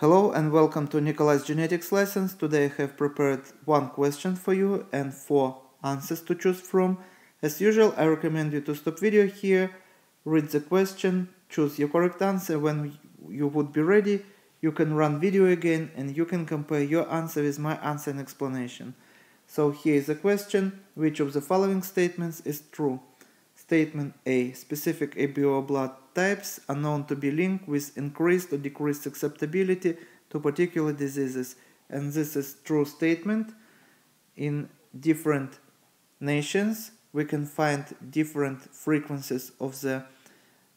Hello and welcome to Nikolay's Genetics Lessons. Today I have prepared one question for you and four answers to choose from. As usual, I recommend you to stop video here, read the question, choose your correct answer. When you would be ready, you can run video again and you can compare your answer with my answer and explanation. So here is the question, which of the following statements is true? Statement A. Specific ABO blood types are known to be linked with increased or decreased susceptibility to particular diseases. And this is true statement. In different nations, we can find different frequencies of the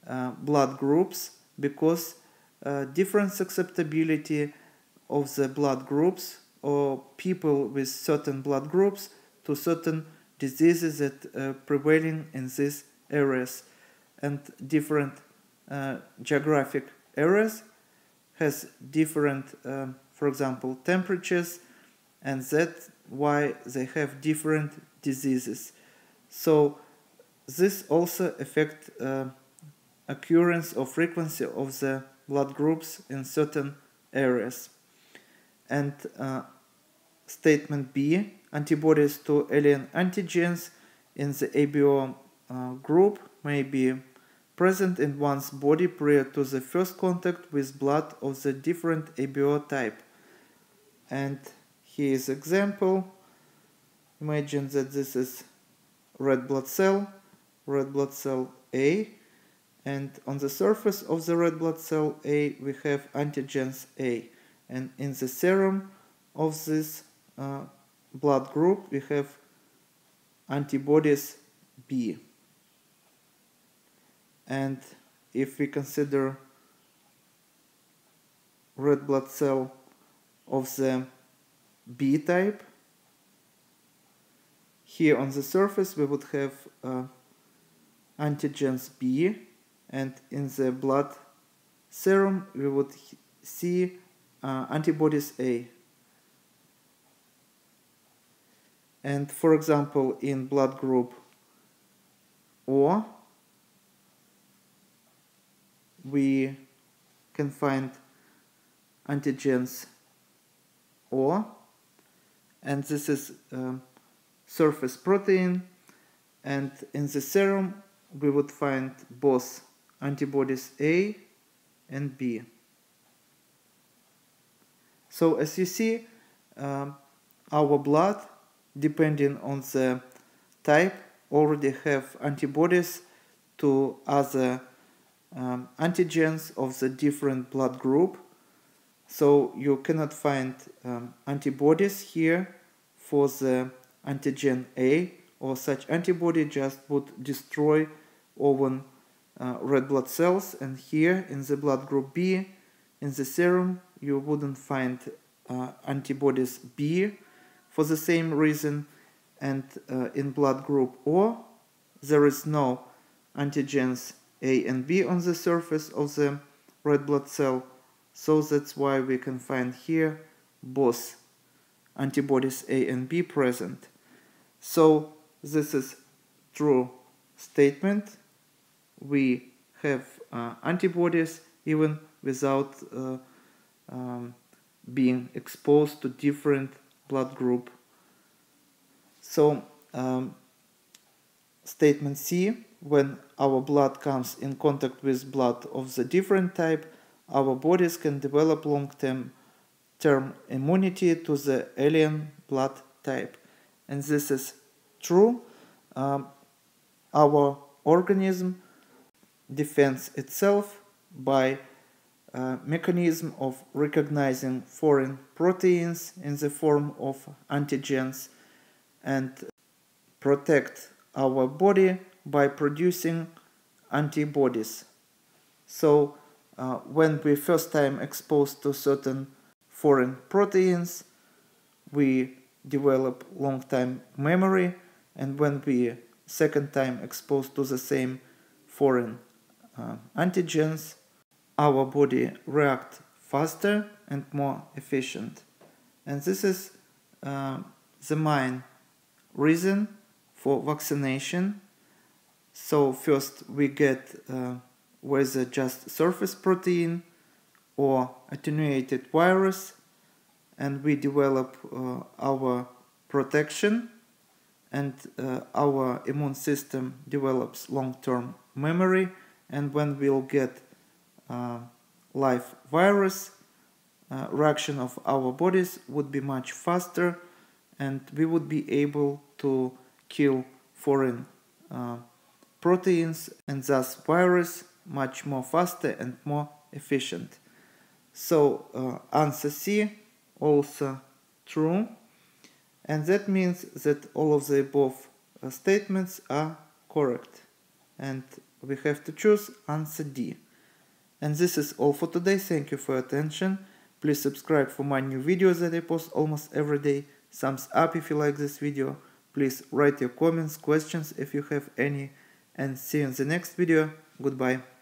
uh, blood groups because uh, different susceptibility of the blood groups or people with certain blood groups to certain diseases that uh, prevailing in these areas and different uh, geographic areas has different um, for example temperatures and that's why they have different diseases. So this also affect uh, occurrence or frequency of the blood groups in certain areas. And uh, statement B antibodies to alien antigens in the ABO uh, group may be present in one's body prior to the first contact with blood of the different ABO type. And here is example. Imagine that this is red blood cell, red blood cell A, and on the surface of the red blood cell A we have antigens A, and in the serum of this uh, blood group we have antibodies B. And if we consider red blood cell of the B type, here on the surface we would have uh, antigens B and in the blood serum we would see uh, antibodies A. And for example, in blood group O, we can find antigens O, and this is um, surface protein, and in the serum we would find both antibodies A and B. So as you see, um, our blood depending on the type, already have antibodies to other um, antigens of the different blood group. So you cannot find um, antibodies here for the antigen A or such antibody just would destroy oven uh, red blood cells and here in the blood group B in the serum you wouldn't find uh, antibodies B for the same reason and uh, in blood group O there is no antigens A and B on the surface of the red blood cell so that's why we can find here both antibodies A and B present. So this is true statement. We have uh, antibodies even without uh, um, being exposed to different blood group. So um, statement C, when our blood comes in contact with blood of the different type, our bodies can develop long-term term immunity to the alien blood type. And this is true. Um, our organism defends itself by uh, mechanism of recognizing foreign proteins in the form of antigens and protect our body by producing antibodies. So uh, when we first time exposed to certain foreign proteins, we develop long time memory and when we second time exposed to the same foreign uh, antigens, our body react faster and more efficient. And this is uh, the main reason for vaccination. So first we get uh, whether just surface protein or attenuated virus and we develop uh, our protection and uh, our immune system develops long-term memory and when we'll get live virus uh, reaction of our bodies would be much faster and we would be able to kill foreign uh, proteins and thus virus much more faster and more efficient. So uh, answer C also true and that means that all of the above uh, statements are correct and we have to choose answer D. And this is all for today. Thank you for your attention. Please subscribe for my new videos that I post almost every day. Thumbs up if you like this video. Please write your comments, questions if you have any. And see you in the next video. Goodbye.